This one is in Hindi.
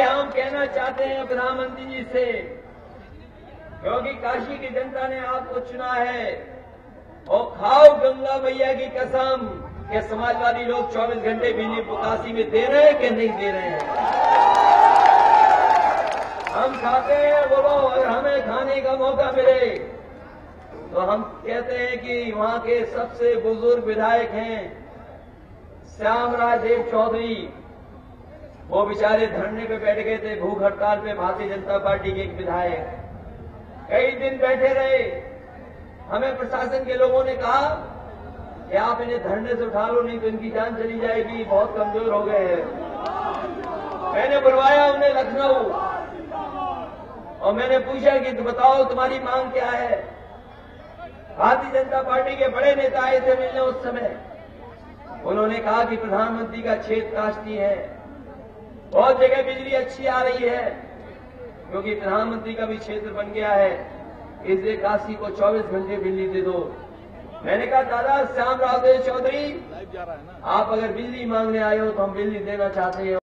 हम कहना चाहते हैं प्रधानमंत्री जी से, क्योंकि काशी की जनता ने आपको चुना है। और खाओ गंगा मैया की कसम के समाजवादी लोग 24 घंटे बिजली काशी में दे रहे हैं कि नहीं दे रहे हैं। हम खाते हैं बोलो अगर हमें खाने का मौका मिले। तो हम कहते हैं कि वहाँ के सबसे बुज़ुर्ग विधायक हैं श्यामराज देव चौधरी। वो बेचारे धरने पे बैठ गए थे, भूख हड़ताल पे भारतीय जनता पार्टी के एक विधायक। कई दिन बैठे रहे। हमें प्रशासन के लोगों ने कहा कि आप इन्हें धरने से उठा लो, नहीं तो इनकी जान चली जाएगी, बहुत कमज़ोर हो गए हैं। मैंने बुलवाया उन्हें लखनऊ। और मैंने पूछा कि तो बताओ तुम्हारी मांग क्या है? भारतीय जनता पार्टी के बड़े नेता आए थे मिलने उस समय। उन्होंने कहा कि प्रधानमंत्री का छेद काष्टी है। बहुत जगह बिजली अच्छी आ रही है, क्योंकि प्रधानमंत्री का भी क्षेत्र बन गया है। इसलिए काशी को 24 घंटे बिजली दे दो। मैंने कहा, दादा, श्याम रावदेव चौधरी, आप अगर बिजली मांगने आए हो तो हम बिजली देना चाहते हैं।